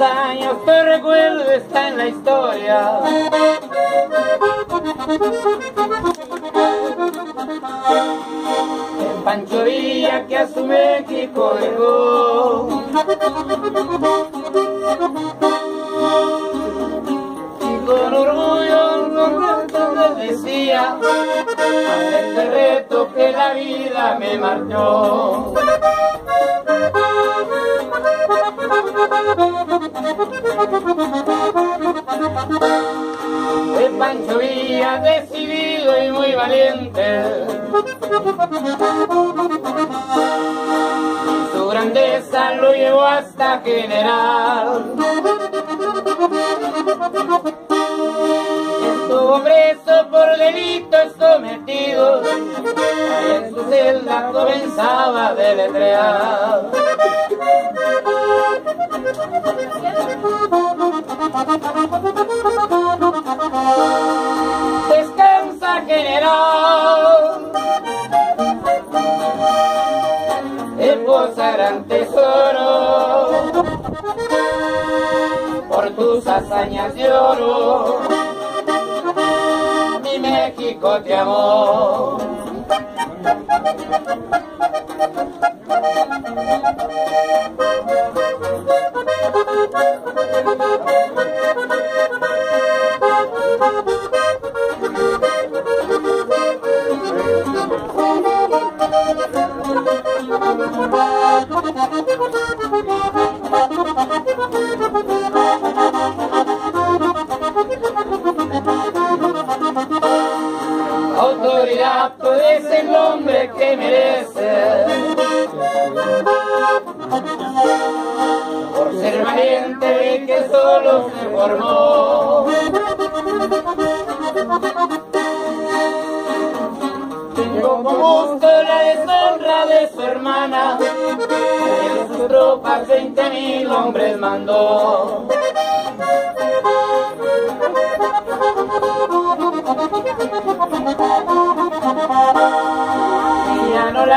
los años, pero recuerdo está en la historia. El Pancho Villa que a su México llegó. Y con orgullo no decía, este reto que la vida me marchó. El Pancho Villa decidido y muy valiente. Su grandeza lo llevó hasta general. Estuvo preso por delitos cometidos. En su celda comenzaba a deletrear. Descansa general. Gran tesoro Por tus hazañas lloro Mi México te amó Autoridad, tú eres el hombre que merece. Por ser valiente que solo se formó. Gusto la deshonra de su hermana, que en sus tropas veinte mil hombres mandó.